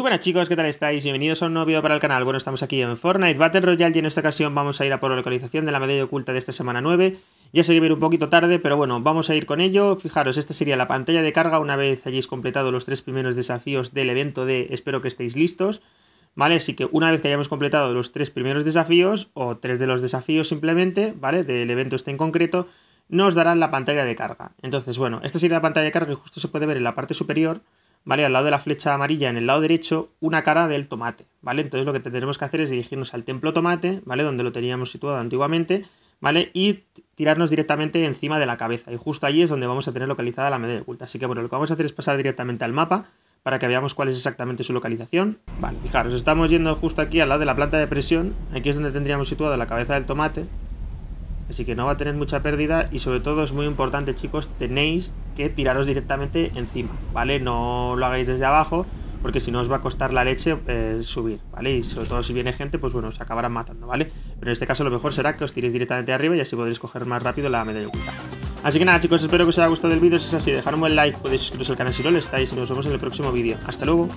buenas chicos, ¿qué tal estáis? Bienvenidos a un nuevo vídeo para el canal. Bueno, estamos aquí en Fortnite Battle Royale y en esta ocasión vamos a ir a por la localización de la medalla oculta de esta semana 9. Ya sé que viene un poquito tarde, pero bueno, vamos a ir con ello. Fijaros, esta sería la pantalla de carga una vez hayáis completado los tres primeros desafíos del evento de Espero que estéis listos. ¿Vale? Así que una vez que hayamos completado los tres primeros desafíos, o tres de los desafíos simplemente, ¿vale? Del evento este en concreto, nos darán la pantalla de carga. Entonces, bueno, esta sería la pantalla de carga y justo se puede ver en la parte superior ¿vale? Al lado de la flecha amarilla, en el lado derecho, una cara del tomate, ¿vale? Entonces lo que tendremos que hacer es dirigirnos al templo tomate, ¿vale? Donde lo teníamos situado antiguamente, ¿vale? Y tirarnos directamente encima de la cabeza. Y justo allí es donde vamos a tener localizada la medalla oculta. Así que bueno, lo que vamos a hacer es pasar directamente al mapa para que veamos cuál es exactamente su localización. Vale, fijaros, estamos yendo justo aquí al lado de la planta de presión. Aquí es donde tendríamos situada la cabeza del tomate, Así que no va a tener mucha pérdida y sobre todo es muy importante chicos, tenéis que tiraros directamente encima, ¿vale? No lo hagáis desde abajo porque si no os va a costar la leche eh, subir, ¿vale? Y sobre todo si viene gente, pues bueno, se acabarán matando, ¿vale? Pero en este caso lo mejor será que os tiréis directamente arriba y así podréis coger más rápido la medalla oculta. Así que nada chicos, espero que os haya gustado el vídeo, si es así, dejad un buen like, podéis suscribiros al canal si no lo estáis y nos vemos en el próximo vídeo. Hasta luego.